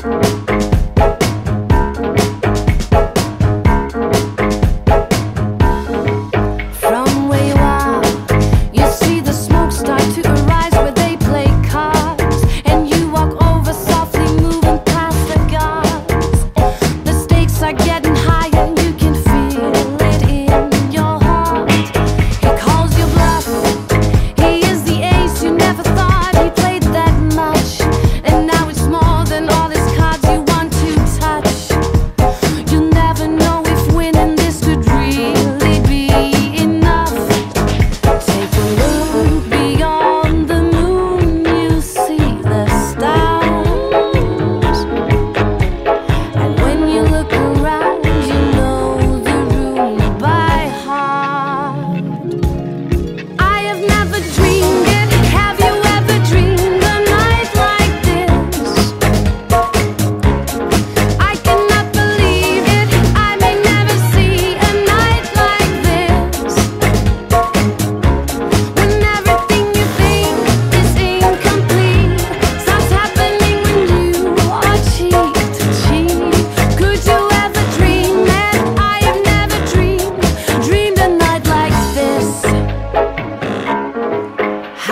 Bye.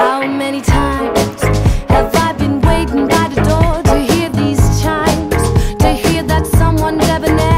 How many times have I been waiting by the door to hear these chimes? To hear that someone debonair.